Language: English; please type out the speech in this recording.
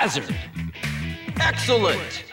Hazard. Excellent.